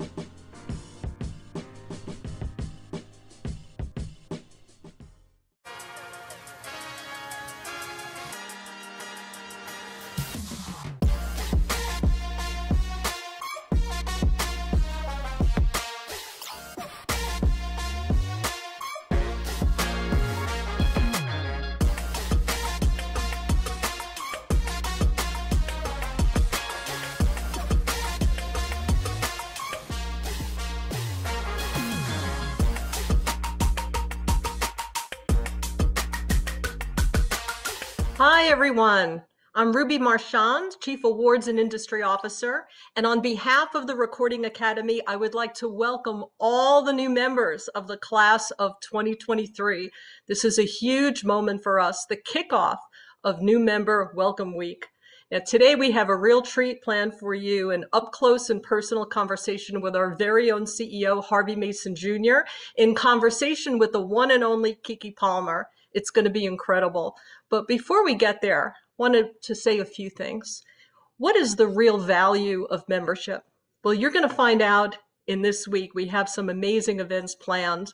Hi, everyone. I'm Ruby Marchand, Chief Awards and Industry Officer. And on behalf of the Recording Academy, I would like to welcome all the new members of the class of 2023. This is a huge moment for us, the kickoff of New Member Welcome Week. Now, today we have a real treat planned for you an up close and personal conversation with our very own CEO, Harvey Mason Jr., in conversation with the one and only Keke Palmer. It's going to be incredible. But before we get there, wanted to say a few things. What is the real value of membership? Well, you're going to find out in this week. We have some amazing events planned,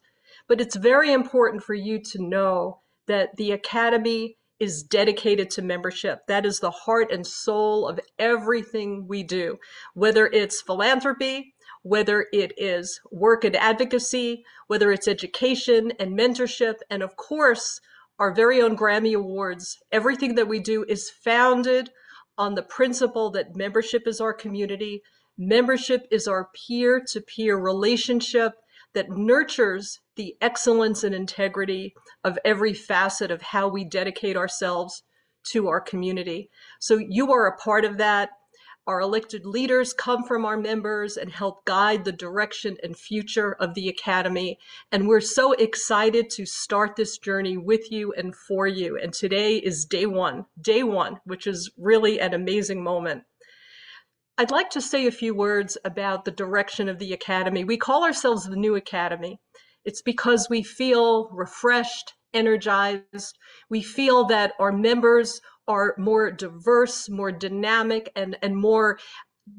but it's very important for you to know that the Academy is dedicated to membership. That is the heart and soul of everything we do, whether it's philanthropy, whether it is work and advocacy, whether it's education and mentorship, and of course, our very own Grammy Awards, everything that we do is founded on the principle that membership is our community, membership is our peer to peer relationship that nurtures the excellence and integrity of every facet of how we dedicate ourselves to our community. So you are a part of that. Our elected leaders come from our members and help guide the direction and future of the Academy. And we're so excited to start this journey with you and for you. And today is day one, day one, which is really an amazing moment. I'd like to say a few words about the direction of the Academy. We call ourselves the New Academy. It's because we feel refreshed, energized. We feel that our members are more diverse, more dynamic, and, and more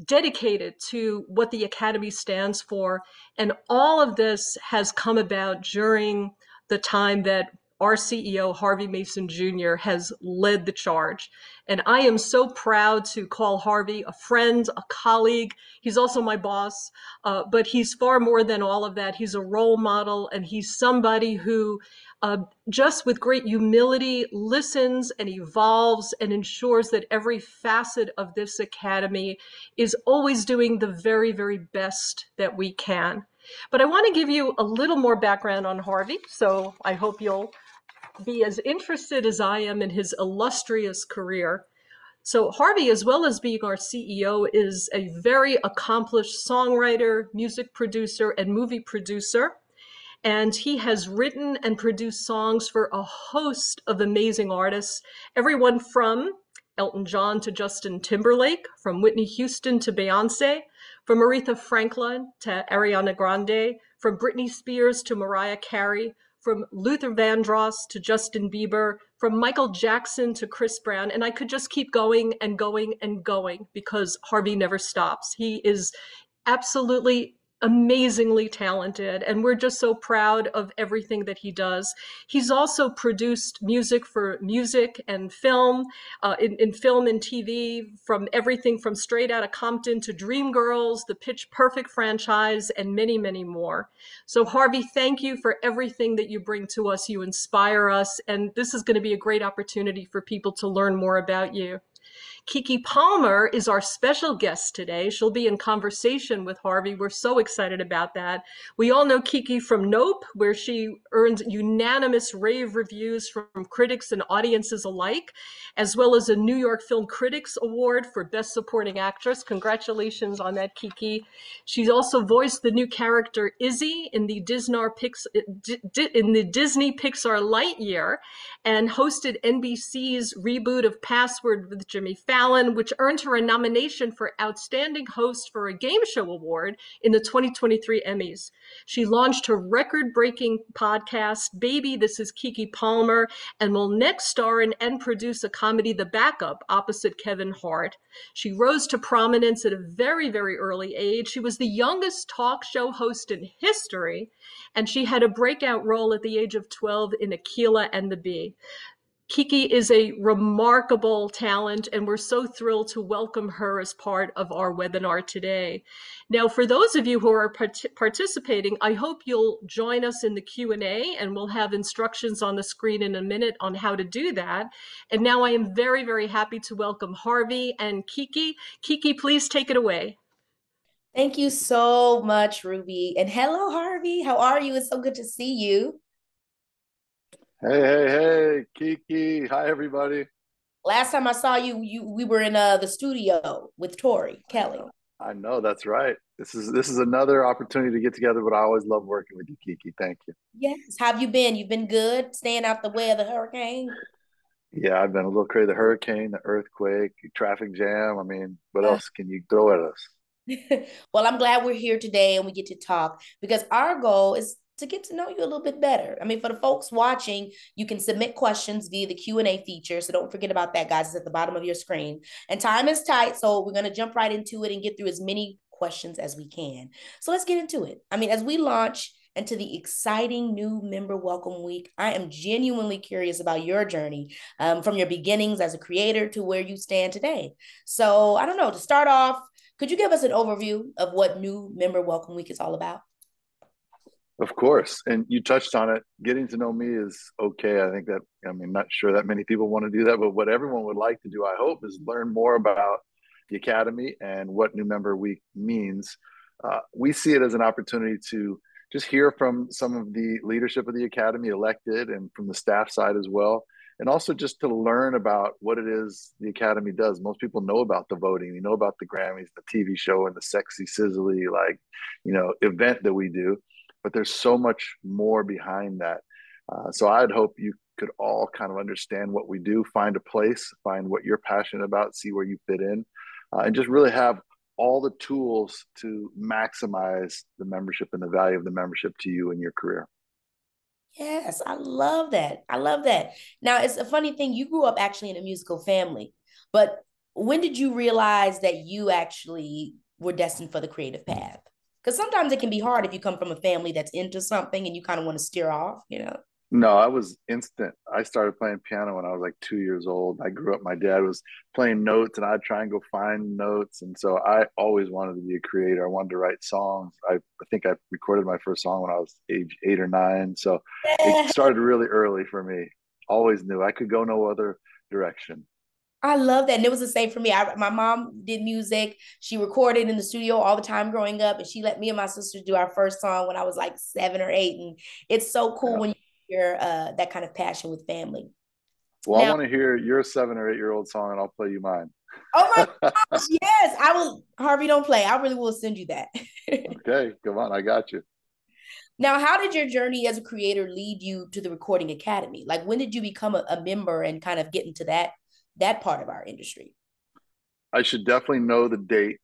dedicated to what the Academy stands for. And all of this has come about during the time that our CEO, Harvey Mason Jr., has led the charge. And I am so proud to call Harvey a friend, a colleague. He's also my boss, uh, but he's far more than all of that. He's a role model, and he's somebody who uh, just with great humility listens and evolves and ensures that every facet of this academy is always doing the very, very best that we can. But I want to give you a little more background on Harvey, so I hope you'll be as interested as I am in his illustrious career. So, Harvey, as well as being our CEO, is a very accomplished songwriter, music producer, and movie producer. And he has written and produced songs for a host of amazing artists, everyone from Elton John to Justin Timberlake, from Whitney Houston to Beyonce, from Aretha Franklin to Ariana Grande, from Britney Spears to Mariah Carey, from Luther Vandross to Justin Bieber, from Michael Jackson to Chris Brown. And I could just keep going and going and going because Harvey never stops. He is absolutely amazingly talented and we're just so proud of everything that he does. He's also produced music for music and film uh, in, in, film and tv from everything from straight out of compton to dreamgirls the pitch perfect franchise and many many more. So harvey thank you for everything that you bring to us. You inspire us and this is going to be a great opportunity for people to learn more about you Keke Palmer is our special guest today. She'll be in conversation with Harvey. We're so excited about that. We all know Keke from Nope, where she earned unanimous rave reviews from critics and audiences alike, as well as a New York Film Critics Award for Best Supporting Actress. Congratulations on that, Keke. She's also voiced the new character Izzy in the Disney, Pix, in the Disney Pixar Lightyear and hosted NBC's reboot of Password with Jimmy Fallon Fallon, which earned her a nomination for Outstanding Host for a Game Show Award in the 2023 Emmys. She launched her record breaking podcast, Baby, This is Keke Palmer, and will next star in and produce a comedy, The Backup, opposite Kevin Hart. She rose to prominence at a very, very early age. She was the youngest talk show host in history, and she had a breakout role at the age of 12 in Akeelah and the Bee. Keke is a remarkable talent, and we're so thrilled to welcome her as part of our webinar today. Now, for those of you who are part participating, I hope you'll join us in the Q&A, and we'll have instructions on the screen in a minute on how to do that. And now I am very, very happy to welcome Harvey and Keke. Keke, please take it away. Thank you so much, Ruby. And hello, Harvey. How are you? It's so good to see you. Hey, hey, hey, Keke. Hi, everybody. Last time I saw you, you we were in uh, the studio with Tori Kelly. I know that's right. This is this is another opportunity to get together, but I always love working with you, Keke. Thank you. Yes. How have you been? You've been good, staying out the way of the hurricane. Yeah, I've been a little crazy. The hurricane, the earthquake, traffic jam. I mean, what uh, else can you throw at us? well, I'm glad we're here today and we get to talk because our goal is to get to know you a little bit better. I mean, for the folks watching, you can submit questions via the Q&A feature. So don't forget about that, guys. It's at the bottom of your screen. And time is tight, so we're going to jump right into it and get through as many questions as we can. So let's get into it. I mean, as we launch into the exciting new member welcome week. I am genuinely curious about your journey um, from your beginnings as a creator to where you stand today. So, I don't know, to start off, could you give us an overview of what new member welcome week is all about? Of course. And you touched on it. Getting to know me is okay. I think that, I mean, not sure that many people want to do that, but what everyone would like to do, I hope, is learn more about the Academy and what New Member Week means. Uh, we see it as an opportunity to just hear from some of the leadership of the Academy elected and from the staff side as well. And also just to learn about what it is the Academy does. Most people know about the voting, you know about the Grammys, the TV show, and the sexy, sizzly, like, you know, event that we do but there's so much more behind that. Uh, so I'd hope you could all kind of understand what we do, find a place, find what you're passionate about, see where you fit in, uh, and just really have all the tools to maximize the membership and the value of the membership to you and your career. Yes, I love that. I love that. Now, it's a funny thing. You grew up actually in a musical family, but when did you realize that you actually were destined for the creative path? Because sometimes it can be hard if you come from a family that's into something and you kind of want to steer off, you know. No, I was instant. I started playing piano when I was like two years old. I grew up, my dad was playing notes and I'd try and go find notes. And so I always wanted to be a creator. I wanted to write songs. I, I think I recorded my first song when I was age eight or nine. So it started really early for me. Always knew I could go no other direction. I love that. And it was the same for me. I, my mom did music. She recorded in the studio all the time growing up. And she let me and my sister do our first song when I was like seven or eight. And it's so cool yeah. when you hear uh, that kind of passion with family. Well, now, I want to hear your seven or eight year old song and I'll play you mine. Oh my gosh, yes. I will Harvey, don't play. I really will send you that. okay, come on, I got you. Now, how did your journey as a creator lead you to the Recording Academy? Like when did you become a, a member and kind of get into that that part of our industry? I should definitely know the date,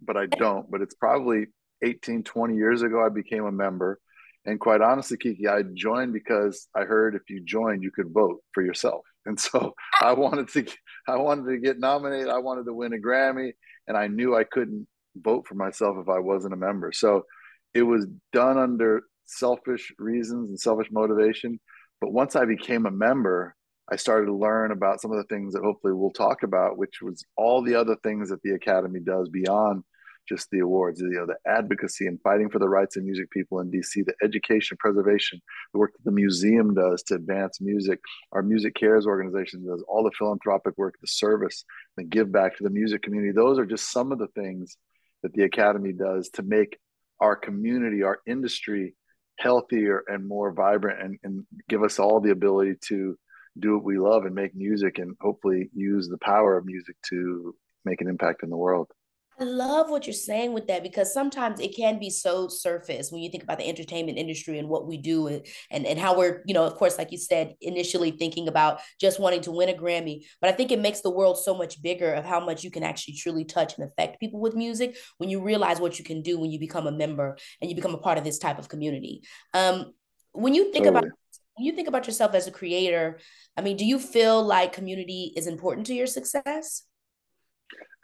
but I don't. But it's probably 18, 20 years ago I became a member. And quite honestly, Keke, I joined because I heard if you joined, you could vote for yourself. And so I wanted to I wanted to get nominated. I wanted to win a Grammy. And I knew I couldn't vote for myself if I wasn't a member. So it was done under selfish reasons and selfish motivation. But once I became a member, I started to learn about some of the things that hopefully we'll talk about, which was all the other things that the Academy does beyond just the awards, you know, the advocacy and fighting for the rights of music people in DC, the education preservation, the work that the museum does to advance music, our Music Cares organization does, all the philanthropic work, the service, the give back to the music community. Those are just some of the things that the Academy does to make our community, our industry healthier and more vibrant and, and give us all the ability to do what we love and make music and hopefully use the power of music to make an impact in the world. I love what you're saying with that because sometimes it can be so surface when you think about the entertainment industry and what we do and, and, and how we're, you know, of course, like you said, initially thinking about just wanting to win a Grammy. But I think it makes the world so much bigger of how much you can actually truly touch and affect people with music when you realize what you can do when you become a member and you become a part of this type of community. Um, when you think totally. about when you think about yourself as a creator, I mean, do you feel like community is important to your success?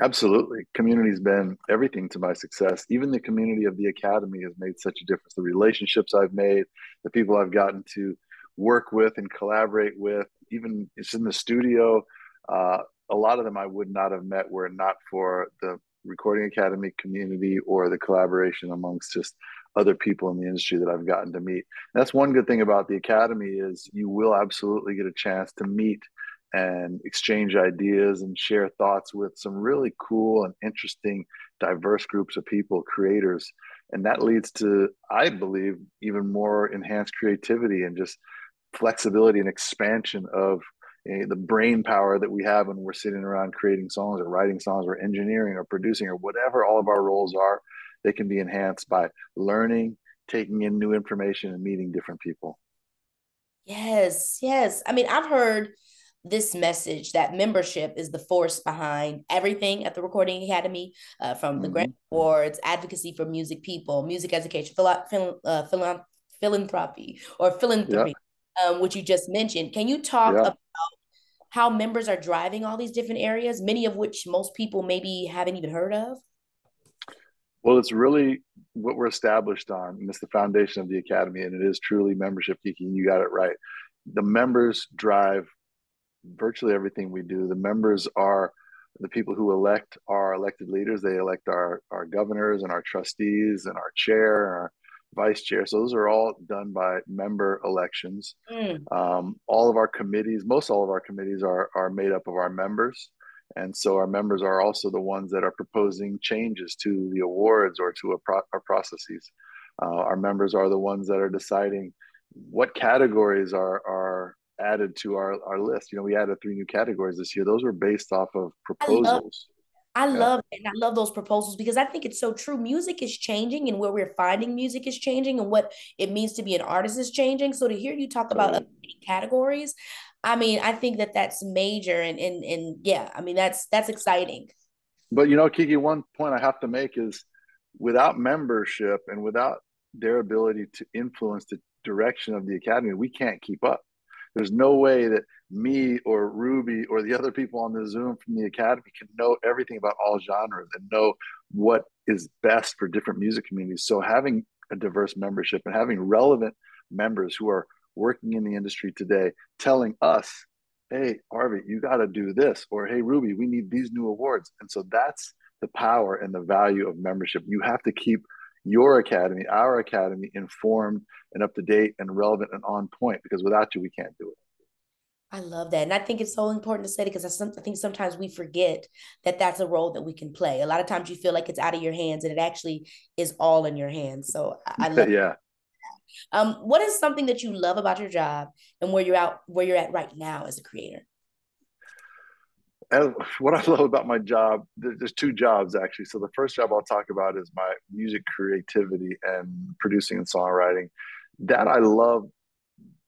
Absolutely. Community's been everything to my success. Even the community of the Academy has made such a difference. The relationships I've made, the people I've gotten to work with and collaborate with, even it's in the studio. Uh, a lot of them I would not have met were not for the Recording Academy community or the collaboration amongst just other people in the industry that I've gotten to meet. And that's one good thing about the Academy is you will absolutely get a chance to meet and exchange ideas and share thoughts with some really cool and interesting diverse groups of people creators and that leads to i believe even more enhanced creativity and just flexibility and expansion of you know, the brain power that we have when we're sitting around creating songs or writing songs or engineering or producing or whatever all of our roles are they can be enhanced by learning taking in new information and meeting different people yes yes i mean i've heard this message that membership is the force behind everything at the Recording Academy, uh, from the mm-hmm. Grammy Awards, advocacy for music people, music education, philo- phil- uh, phil- philanthropy, or philanthropy, yeah. um, which you just mentioned. Can you talk yeah. about how members are driving all these different areas, many of which most people maybe haven't even heard of? Well, it's really what we're established on, and it's the foundation of the academy, and it is truly membership. Keke, you got it right. The members drive virtually everything we do. The members are the people who elect our elected leaders. They elect our, our governors and our trustees and our chair and our vice chair. So those are all done by member elections. Mm. Um, all of our committees, most all of our committees are, are made up of our members. And so our members are also the ones that are proposing changes to the awards or to pro- our processes. Uh, our members are the ones that are deciding what categories are, are added to our, our list. You know, we added three new categories this year. Those were based off of proposals. I love, I love it. And I love those proposals because I think it's so true. Music is changing and where we're finding music is changing and what it means to be an artist is changing. So to hear you talk about categories, I mean, I think that that's major and, and, and yeah, I mean, that's, that's exciting. But you know, Keke, one point I have to make is without membership and without their ability to influence the direction of the academy, we can't keep up. There's no way that me or Ruby or the other people on the Zoom from the Academy can know everything about all genres and know what is best for different music communities. So having a diverse membership and having relevant members who are working in the industry today telling us, hey, Harvey, you got to do this, or hey, Ruby, we need these new awards. And so that's the power and the value of membership. You have to keep your academy, our academy, informed and up to date and relevant and on point because without you, we can't do it. I love that. And I think it's so important to say it because I, I think sometimes we forget that that's a role that we can play. A lot of times you feel like it's out of your hands and it actually is all in your hands. So I, I love yeah. Um, what is something that you love about your job and where you're out, where you're at right now as a creator? What I love about my job, there's two jobs actually. So the first job I'll talk about is my music creativity and producing and songwriting. That I love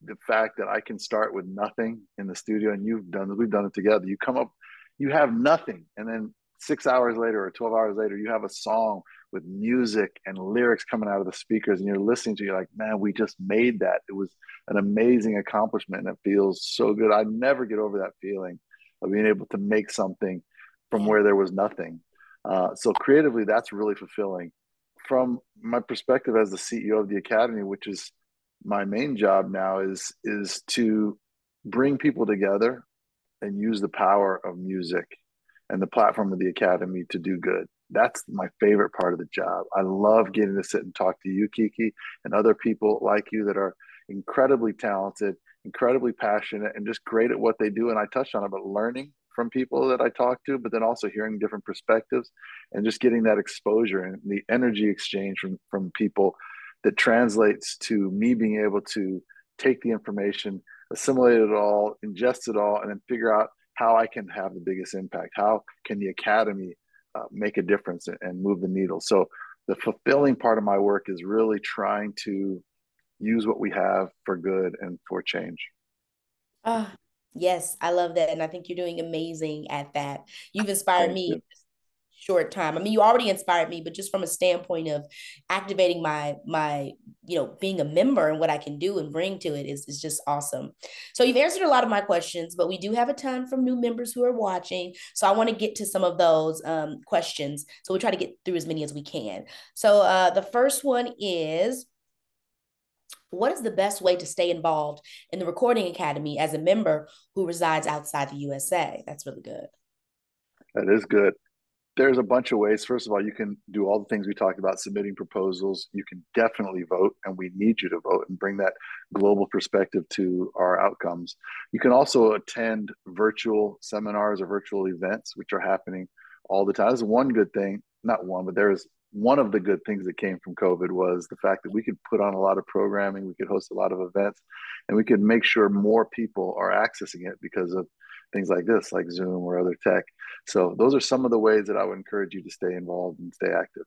the fact that I can start with nothing in the studio, and you've done we've done it together. You come up, you have nothing, and then six hours later or 12 hours later, you have a song with music and lyrics coming out of the speakers, and you're listening to, you're like, man, we just made that. It was an amazing accomplishment, and it feels so good. I never get over that feeling of being able to make something from where there was nothing. Uh, so creatively, that's really fulfilling. From my perspective as the CEO of the academy, which is my main job now, is is to bring people together and use the power of music and the platform of the academy to do good. That's my favorite part of the job. I love getting to sit and talk to you, Keke, and other people like you that are incredibly talented incredibly passionate and just great at what they do. And I touched on it, but learning from people that I talk to, but then also hearing different perspectives and just getting that exposure and the energy exchange from, from people that translates to me being able to take the information, assimilate it all, ingest it all, and then figure out how I can have the biggest impact. How can the academy uh, make a difference and move the needle. So the fulfilling part of my work is really trying to use what we have for good and for change. Ah, yes, I love that. And I think you're doing amazing at that. You've inspired Thank me you short time. I mean, you already inspired me, but just from a standpoint of activating my my you know being a member and what I can do and bring to it is is just awesome. So you've answered a lot of my questions, but we do have a ton from new members who are watching. So I want to get to some of those um, questions. So we try to get through as many as we can. So uh, the first one is. What is the best way to stay involved in the Recording Academy as a member who resides outside the USA? That's really good. That is good there's a bunch of ways. First of all, you can do all the things we talked about, submitting proposals. You can definitely vote, and we need you to vote and bring that global perspective to our outcomes. You can also attend virtual seminars or virtual events, which are happening all the time. That's one good thing, not one, but there's one of the good things that came from COVID was the fact that we could put on a lot of programming, we could host a lot of events, and we could make sure more people are accessing it because of things like this, like Zoom or other tech. So those are some of the ways that I would encourage you to stay involved and stay active.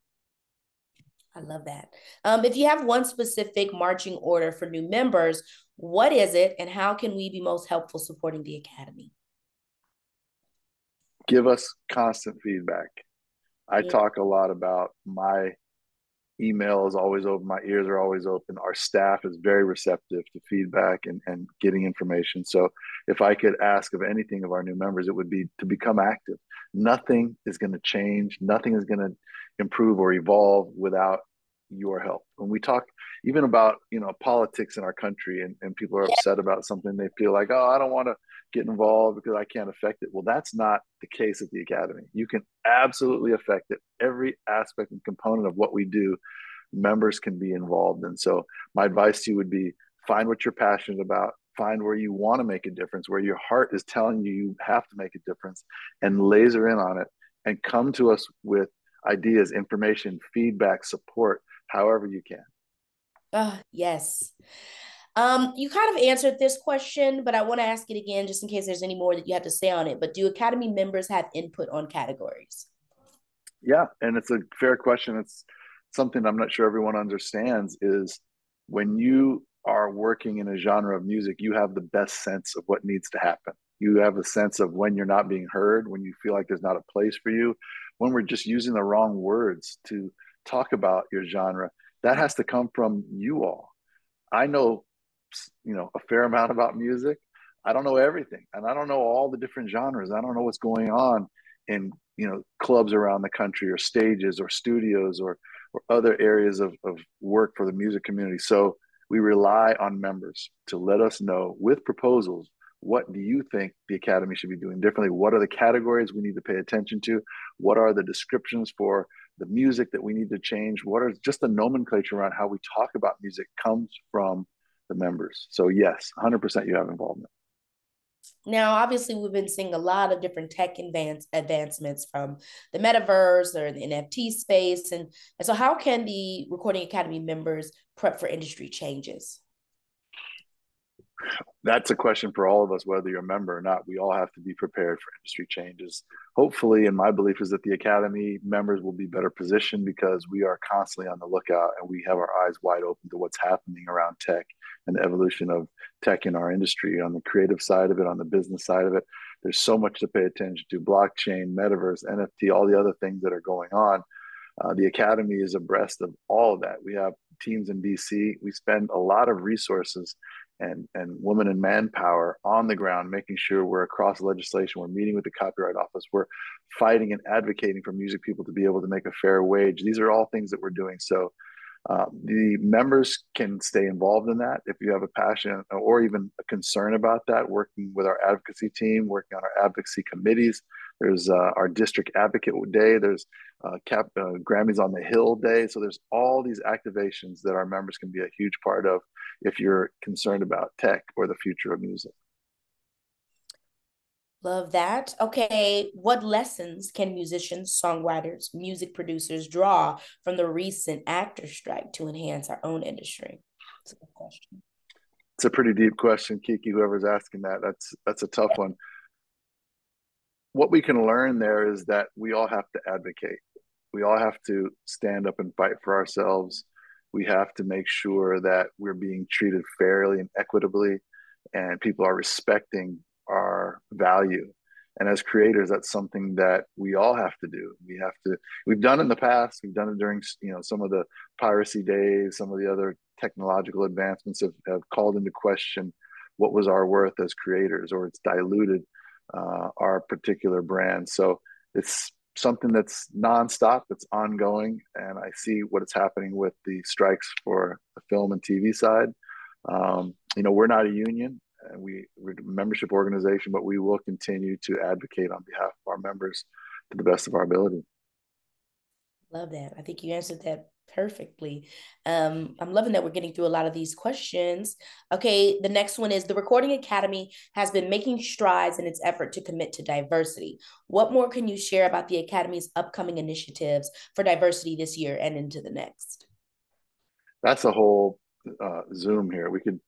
I love that. Um, if you have one specific marching order for new members, what is it and how can we be most helpful supporting the Academy? Give us constant feedback. I yeah. talk a lot about my email is always open my ears are always open our staff is very receptive to feedback and, and getting information. So if i could ask of anything of our new members it would be to become active. Nothing is going to change nothing is going to improve or evolve without your help. When we talk even about you know politics in our country and, and people are upset about something they feel like oh i don't want to get involved because i can't affect it well that's not the case at the academy you can absolutely affect it every aspect and component of what we do members can be involved and so my advice to you would be find what you're passionate about find where you want to make a difference where your heart is telling you you have to make a difference and laser in on it and come to us with ideas information feedback support however you can. Uh, yes. Um, you kind of answered this question, but I want to ask it again just in case there's any more that you have to say on it. But do Academy members have input on categories? Yeah, and it's a fair question. It's something I'm not sure everyone understands is when you are working in a genre of music, you have the best sense of what needs to happen. You have a sense of when you're not being heard, when you feel like there's not a place for you, when we're just using the wrong words to talk about your genre, that has to come from you all. I know, you know, a fair amount about music. I don't know everything, and I don't know all the different genres. I don't know what's going on in you know clubs around the country, or stages, or studios, or or other areas of, of work for the music community. So we rely on members to let us know with proposals what do you think the academy should be doing differently what are the categories we need to pay attention to what are the descriptions for the music that we need to change what are just the nomenclature around how we talk about music comes from the members. So yes 100% you have involvement. Now obviously we've been seeing a lot of different tech advance advancements from the metaverse or the nft space. And, and so how can the recording academy members prep for industry changes that's a question for all of us, whether you're a member or not. We all have to be prepared for industry changes. Hopefully, and my belief is that the Academy members will be better positioned because we are constantly on the lookout and we have our eyes wide open to what's happening around tech and the evolution of tech in our industry on the creative side of it, on the business side of it. There's so much to pay attention to blockchain, metaverse, NFT, all the other things that are going on. Uh, the Academy is abreast of all of that. We have teams in DC. We spend a lot of resources and and women and manpower on the ground, making sure we're across legislation. We're meeting with the Copyright Office. We're fighting and advocating for music people to be able to make a fair wage. These are all things that we're doing. So uh, the members can stay involved in that if you have a passion or even a concern about that. Working with our advocacy team, working on our advocacy committees. There's uh, our district advocate day. There's uh, Cap, uh, Grammys on the Hill day. So there's all these activations that our members can be a huge part of if you're concerned about tech or the future of music. Love that. Okay, what lessons can musicians, songwriters, music producers draw from the recent actor strike to enhance our own industry? It's a good question. It's a pretty deep question, Keke. Whoever's asking that, that's that's a tough one. what we can learn there is that we all have to advocate. We all have to stand up and fight for ourselves. We have to make sure that we're being treated fairly and equitably, and people are respecting our value. And as creators, that's something that we all have to do. We have to. We've done in the past. We've done it during you know some of the piracy days. Some of the other technological advancements have, have called into question what was our worth as creators, or it's diluted uh, our particular brand. So it's something that's nonstop, that's ongoing, and I see what is happening with the strikes for the film and TV side. Um, you know, we're not a union, and we, we're a membership organization, but we will continue to advocate on behalf of our members to the best of our ability. Love that. I think you answered that perfectly. Um, I'm loving that we're getting through a lot of these questions. Okay, the next one is the Recording Academy has been making strides in its effort to commit to diversity. What more can you share about the Academy's upcoming initiatives for diversity this year and into the next? That's a whole uh, Zoom here. We could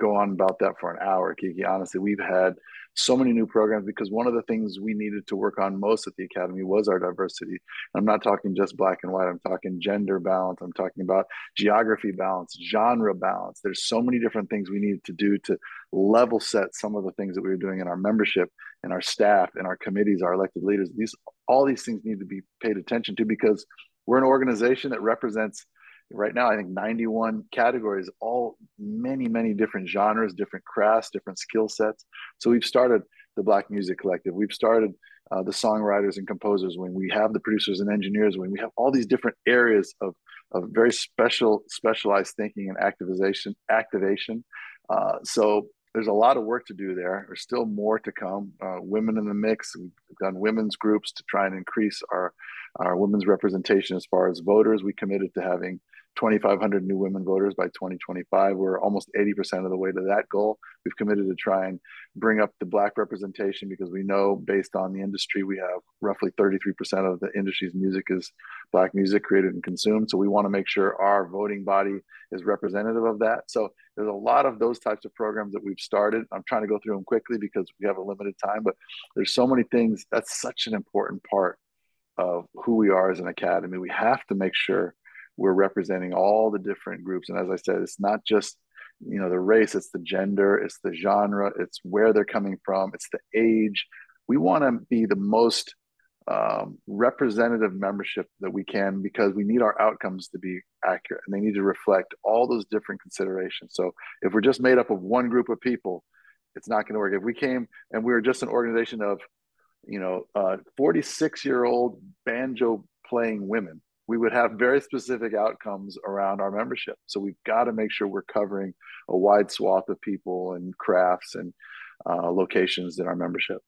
go on about that for an hour, Keke. Honestly, we've had so many new programs because one of the things we needed to work on most at the academy was our diversity. I'm not talking just black and white. I'm talking gender balance. I'm talking about geography balance, genre balance. There's so many different things we needed to do to level set some of the things that we were doing in our membership and our staff and our committees, our elected leaders. These all these things need to be paid attention to because we're an organization that represents right now i think 91 categories all many many different genres different crafts different skill sets so we've started the black music collective we've started uh, the songwriters and composers when we have the producers and engineers when we have all these different areas of of very special specialized thinking and activation activation uh, so there's a lot of work to do there. There's still more to come. Uh, women in the mix. We've done women's groups to try and increase our our women's representation as far as voters. We committed to having 2,500 new women voters by 2025. We're almost 80% of the way to that goal. We've committed to try and bring up the Black representation because we know, based on the industry, we have roughly 33% of the industry's music is Black music created and consumed. So we want to make sure our voting body is representative of that. So there's a lot of those types of programs that we've started. I'm trying to go through them quickly because we have a limited time, but there's so many things. That's such an important part of who we are as an academy. We have to make sure we're representing all the different groups. And as I said, it's not just you know the race, it's the gender, it's the genre, it's where they're coming from, it's the age. We want to be the most um, representative membership that we can because we need our outcomes to be accurate and they need to reflect all those different considerations. So if we're just made up of one group of people, it's not going to work. If we came and we were just an organization of, you know, 46 uh, year old banjo playing women, we would have very specific outcomes around our membership. So we've got to make sure we're covering a wide swath of people and crafts and uh, locations in our membership.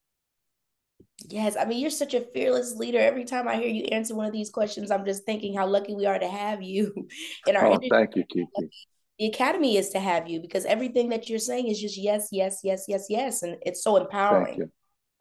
Yes, I mean you're such a fearless leader. Every time I hear you answer one of these questions, I'm just thinking how lucky we are to have you in our. Oh, thank you, Keke. The academy is to have you because everything that you're saying is just yes, yes, yes, yes, yes, and it's so empowering.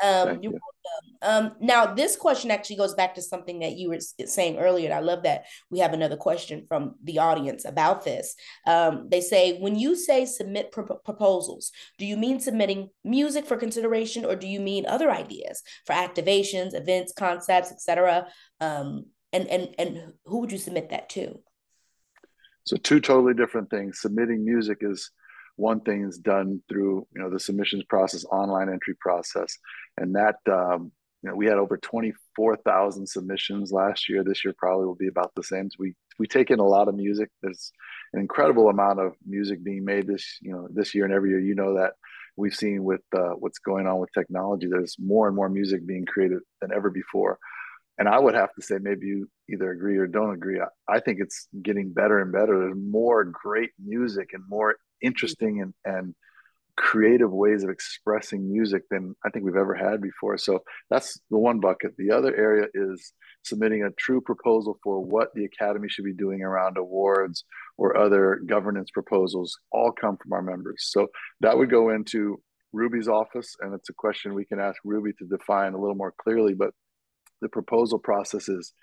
Um, you're welcome. Um, now this question actually goes back to something that you were saying earlier. And I love that we have another question from the audience about this. Um, they say, when you say submit proposals, do you mean submitting music for consideration, or do you mean other ideas for activations, events, concepts, etc.? Um, and and and who would you submit that to? So two totally different things. Submitting music is one thing is done through you know the submissions process, online entry process, and that um, you know we had over twenty four thousand submissions last year. This year probably will be about the same. So we we take in a lot of music. There's an incredible amount of music being made this you know this year and every year. You know that we've seen with uh, what's going on with technology. There's more and more music being created than ever before. And I would have to say, maybe you either agree or don't agree. I, I think it's getting better and better. There's more great music and more interesting and, and creative ways of expressing music than I think we've ever had before. So that's the one bucket. The other area is submitting a true proposal for what the Academy should be doing around awards or other governance proposals, all come from our members. So that would go into Ruby's office, and it's a question we can ask Ruby to define a little more clearly. But the proposal process is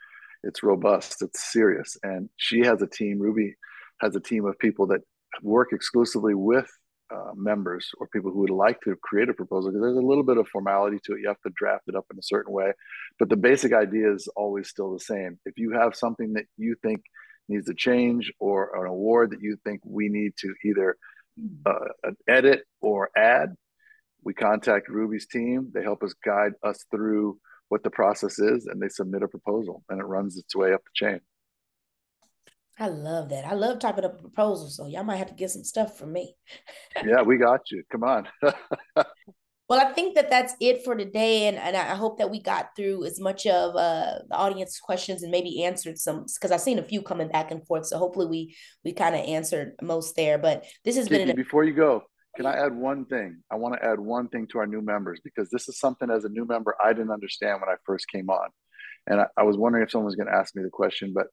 it's robust, it's serious, and she has a team. Ruby has a team of people that work exclusively with uh, members or people who would like to create a proposal because there's a little bit of formality to it. You have to draft it up in a certain way, but the basic idea is always still the same. If you have something that you think needs to change or an award that you think we need to either uh, edit or add, we contact Ruby's team. They help us guide us through what the process is and they submit a proposal and it runs its way up the chain. I love that. I love typing up proposals. So y'all might have to get some stuff from me. yeah, we got you. Come on. well, I think that that's it for today. And, and I hope that we got through as much of uh, the audience questions and maybe answered some, because I've seen a few coming back and forth. So hopefully we we kind of answered most there. But this has Keke, been. An- before you go, can I add one thing? I want to add one thing to our new members because this is something as a new member I didn't understand when I first came on. And I, I was wondering if someone was going to ask me the question, but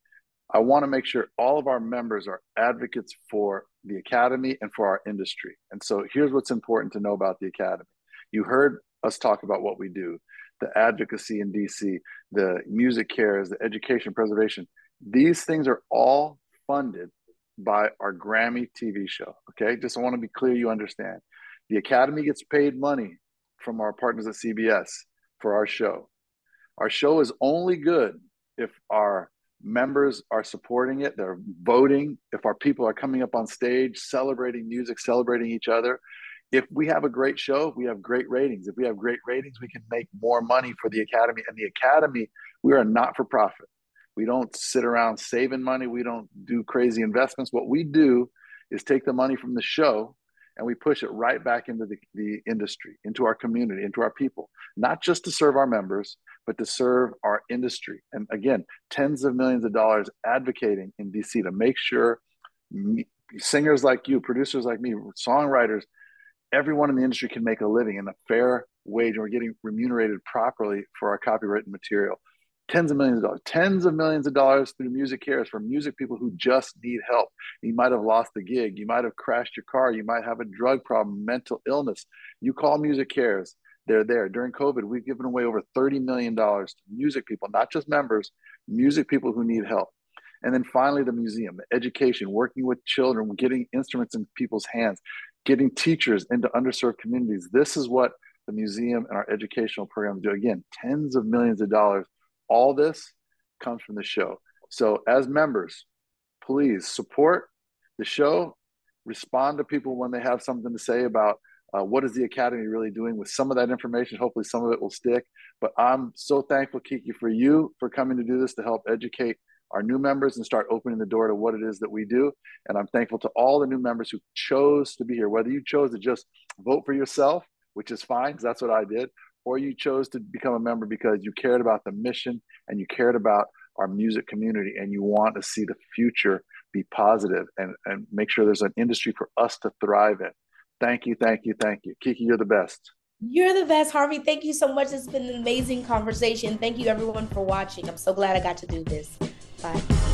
I want to make sure all of our members are advocates for the academy and for our industry. And so here's what's important to know about the academy. You heard us talk about what we do, the advocacy in DC, the music cares, the education preservation. These things are all funded by our Grammy TV show. Okay, just want to be clear you understand. The Academy gets paid money from our partners at CBS for our show. Our show is only good if our members are supporting it, they're voting, if our people are coming up on stage, celebrating music, celebrating each other. If we have a great show, we have great ratings. If we have great ratings, we can make more money for the Academy. And the Academy, we are a not for profit. We don't sit around saving money. We don't do crazy investments. What we do is take the money from the show and we push it right back into the, the industry, into our community, into our people, not just to serve our members, but to serve our industry. And again, tens of millions of dollars advocating in DC to make sure me, singers like you, producers like me, songwriters, everyone in the industry can make a living in a fair wage and we're getting remunerated properly for our copyrighted material tens of millions of dollars, tens of millions of dollars through MusiCares for music people who just need help. You might have lost the gig, you might have crashed your car, you might have a drug problem, mental illness. You call MusiCares, they're there. During COVID, we've given away over $30 million to music people, not just members, music people who need help. And then finally, the museum, the education, working with children, getting instruments in people's hands, getting teachers into underserved communities. This is what the museum and our educational programs do. Again, tens of millions of dollars all this comes from the show. So, as members, please support the show, respond to people when they have something to say about uh, what is the academy really doing with some of that information. Hopefully, some of it will stick. But I'm so thankful, Keke, for you for coming to do this to help educate our new members and start opening the door to what it is that we do. And I'm thankful to all the new members who chose to be here, whether you chose to just vote for yourself, which is fine, because that's what I did, or you chose to become a member because you cared about the mission and you cared about our music community and you want to see the future be positive and, and make sure there's an industry for us to thrive in. Thank you, thank you, thank you. Keke, you're the best. You're the best, Harvey. Thank you so much. It's been an amazing conversation. Thank you, everyone, for watching. I'm so glad I got to do this. Bye.